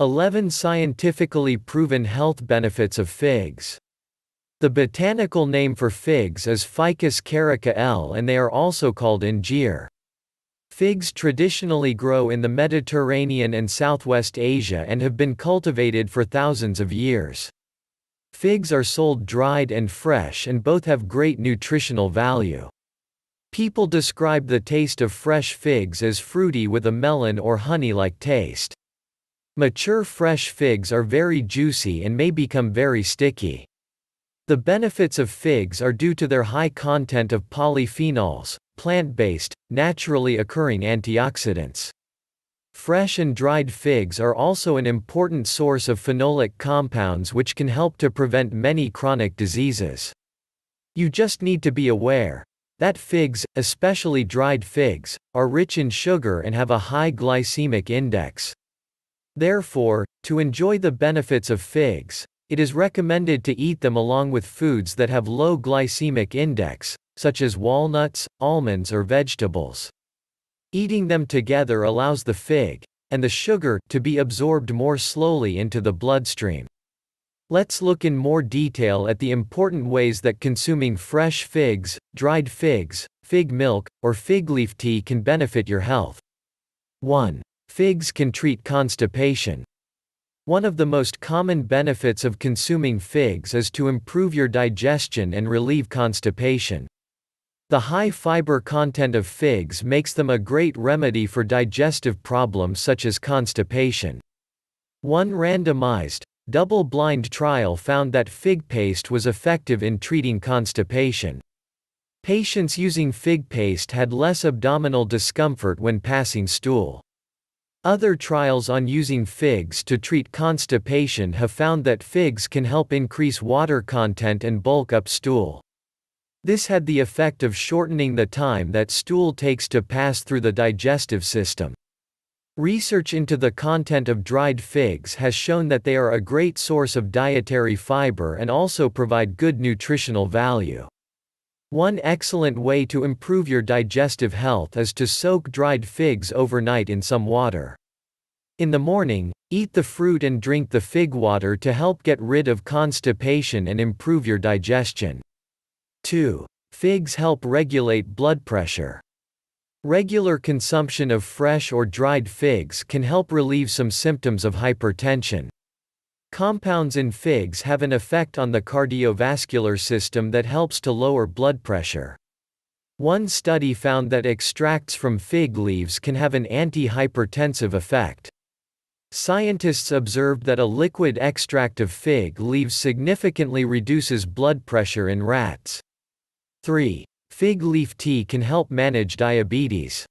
11 Scientifically proven health benefits of figs. The botanical name for figs is Ficus carica L and they are also called injir. Figs traditionally grow in the Mediterranean and Southwest Asia and have been cultivated for thousands of years. Figs are sold dried and fresh and both have great nutritional value. People describe the taste of fresh figs as fruity with a melon or honey-like taste. Mature fresh figs are very juicy and may become very sticky. The benefits of figs are due to their high content of polyphenols, plant-based, naturally occurring antioxidants. Fresh and dried figs are also an important source of phenolic compounds which can help to prevent many chronic diseases. You just need to be aware that figs, especially dried figs, are rich in sugar and have a high glycemic index. Therefore, to enjoy the benefits of figs, it is recommended to eat them along with foods that have low glycemic index, such as walnuts, almonds or vegetables. Eating them together allows the fig, and the sugar, to be absorbed more slowly into the bloodstream. Let's look in more detail at the important ways that consuming fresh figs, dried figs, fig milk, or fig leaf tea can benefit your health. 1. Figs can treat constipation. One of the most common benefits of consuming figs is to improve your digestion and relieve constipation. The high fiber content of figs makes them a great remedy for digestive problems such as constipation. One randomized, double-blind trial found that fig paste was effective in treating constipation. Patients using fig paste had less abdominal discomfort when passing stool. Other trials on using figs to treat constipation have found that figs can help increase water content and bulk up stool. This had the effect of shortening the time that stool takes to pass through the digestive system. Research into the content of dried figs has shown that they are a great source of dietary fiber and also provide good nutritional value. One excellent way to improve your digestive health is to soak dried figs overnight in some water. In the morning, eat the fruit and drink the fig water to help get rid of constipation and improve your digestion. 2. Figs help regulate blood pressure. Regular consumption of fresh or dried figs can help relieve some symptoms of hypertension. Compounds in figs have an effect on the cardiovascular system that helps to lower blood pressure. One study found that extracts from fig leaves can have an anti-hypertensive effect. Scientists observed that a liquid extract of fig leaves significantly reduces blood pressure in rats. 3. Fig leaf tea can help manage diabetes.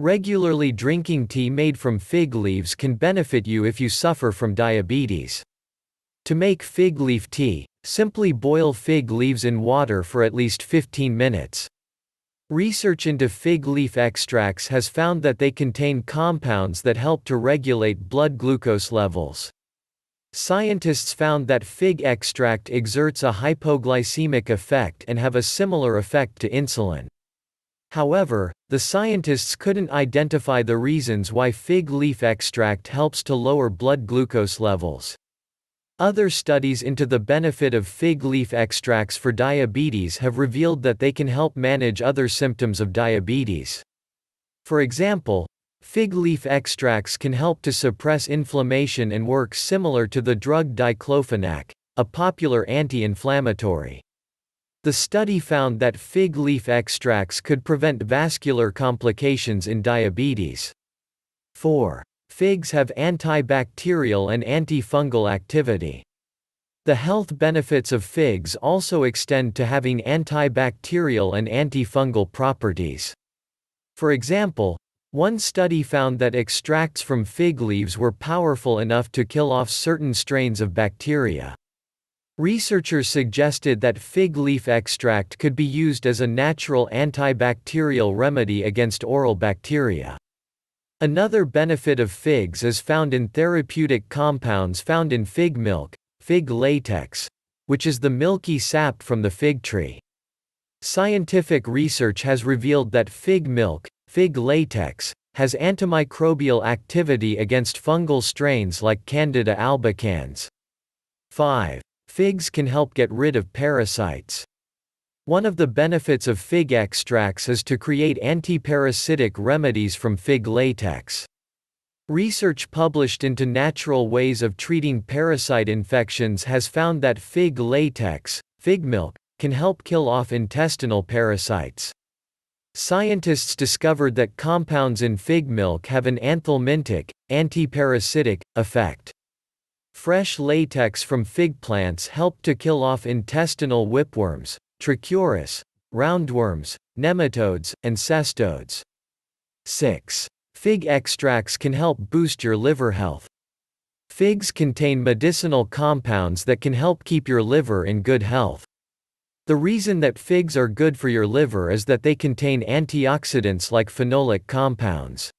Regularly drinking tea made from fig leaves can benefit you if you suffer from diabetes. To make fig leaf tea, simply boil fig leaves in water for at least 15 minutes. Research into fig leaf extracts has found that they contain compounds that help to regulate blood glucose levels. Scientists found that fig extract exerts a hypoglycemic effect and have a similar effect to insulin. However, the scientists couldn't identify the reasons why fig leaf extract helps to lower blood glucose levels. Other studies into the benefit of fig leaf extracts for diabetes have revealed that they can help manage other symptoms of diabetes. For example, Fig leaf extracts can help to suppress inflammation and work similar to the drug diclofenac, a popular anti-inflammatory. The study found that fig leaf extracts could prevent vascular complications in diabetes. 4. Figs have antibacterial and antifungal activity. The health benefits of figs also extend to having antibacterial and antifungal properties. For example, one study found that extracts from fig leaves were powerful enough to kill off certain strains of bacteria. Researchers suggested that fig leaf extract could be used as a natural antibacterial remedy against oral bacteria. Another benefit of figs is found in therapeutic compounds found in fig milk, fig latex, which is the milky sap from the fig tree. Scientific research has revealed that fig milk, fig latex, has antimicrobial activity against fungal strains like Candida albicans. 5. Figs can help get rid of parasites. One of the benefits of fig extracts is to create antiparasitic remedies from fig latex. Research published into Natural Ways of Treating Parasite Infections has found that fig latex, fig milk, can help kill off intestinal parasites. Scientists discovered that compounds in fig milk have an anthelmintic, antiparasitic, effect. Fresh latex from fig plants help to kill off intestinal whipworms, trichuris, roundworms, nematodes, and cestodes. 6. Fig extracts can help boost your liver health. Figs contain medicinal compounds that can help keep your liver in good health. The reason that figs are good for your liver is that they contain antioxidants like phenolic compounds.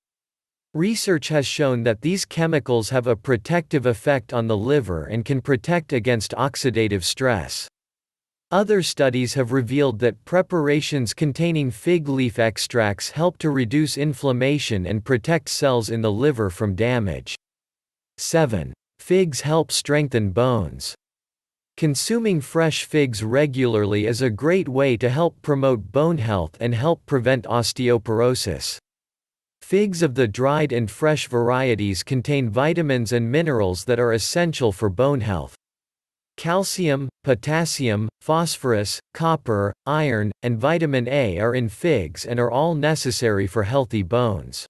Research has shown that these chemicals have a protective effect on the liver and can protect against oxidative stress. Other studies have revealed that preparations containing fig leaf extracts help to reduce inflammation and protect cells in the liver from damage. 7. Figs help strengthen bones. Consuming fresh figs regularly is a great way to help promote bone health and help prevent osteoporosis. Figs of the dried and fresh varieties contain vitamins and minerals that are essential for bone health. Calcium, potassium, phosphorus, copper, iron, and vitamin A are in figs and are all necessary for healthy bones.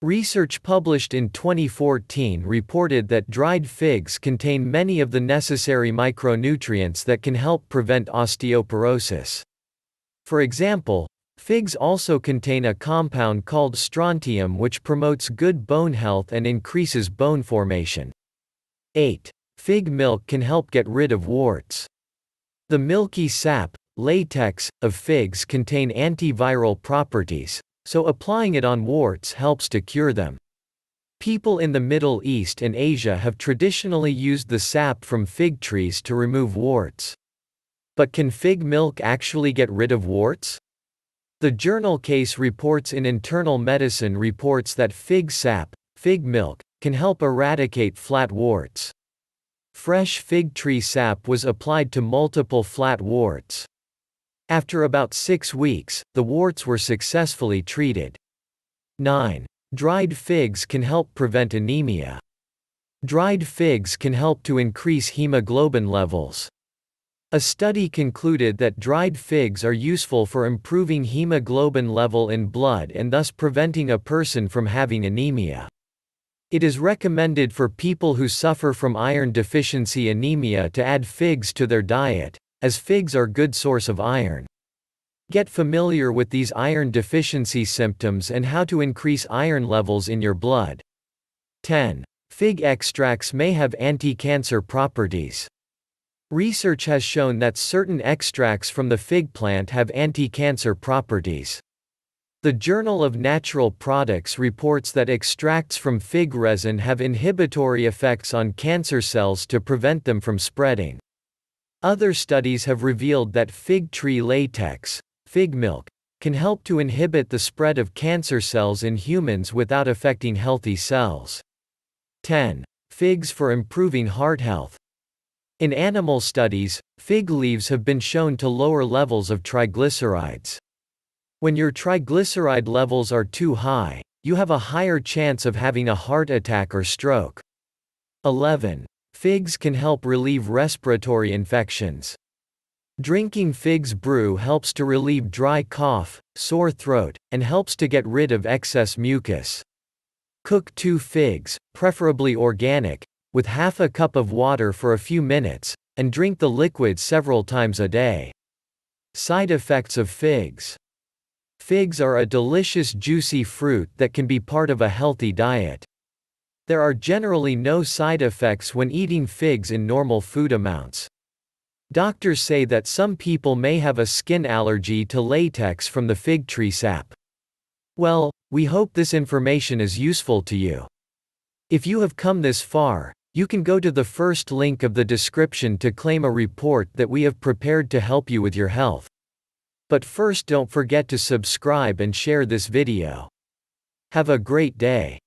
Research published in 2014 reported that dried figs contain many of the necessary micronutrients that can help prevent osteoporosis. For example, figs also contain a compound called strontium which promotes good bone health and increases bone formation. 8. Fig milk can help get rid of warts. The milky sap, latex, of figs contain antiviral properties, so applying it on warts helps to cure them. People in the Middle East and Asia have traditionally used the sap from fig trees to remove warts. But can fig milk actually get rid of warts? The journal Case Reports in Internal Medicine reports that fig sap, fig milk, can help eradicate flat warts. Fresh fig tree sap was applied to multiple flat warts. After about six weeks, the warts were successfully treated. 9. Dried figs can help prevent anemia. Dried figs can help to increase hemoglobin levels. A study concluded that dried figs are useful for improving hemoglobin level in blood and thus preventing a person from having anemia. It is recommended for people who suffer from iron deficiency anemia to add figs to their diet, as figs are good source of iron. Get familiar with these iron deficiency symptoms and how to increase iron levels in your blood. 10. Fig extracts may have anti-cancer properties. Research has shown that certain extracts from the fig plant have anti-cancer properties. The Journal of Natural Products reports that extracts from fig resin have inhibitory effects on cancer cells to prevent them from spreading. Other studies have revealed that fig tree latex, fig milk, can help to inhibit the spread of cancer cells in humans without affecting healthy cells. 10. Figs for improving heart health. In animal studies, fig leaves have been shown to lower levels of triglycerides. When your triglyceride levels are too high, you have a higher chance of having a heart attack or stroke. 11. Figs can help relieve respiratory infections. Drinking figs brew helps to relieve dry cough, sore throat, and helps to get rid of excess mucus. Cook two figs, preferably organic, with half a cup of water for a few minutes, and drink the liquid several times a day. Side effects of figs Figs are a delicious juicy fruit that can be part of a healthy diet. There are generally no side effects when eating figs in normal food amounts. Doctors say that some people may have a skin allergy to latex from the fig tree sap. Well, we hope this information is useful to you. If you have come this far, you can go to the first link of the description to claim a report that we have prepared to help you with your health. But first don't forget to subscribe and share this video. Have a great day.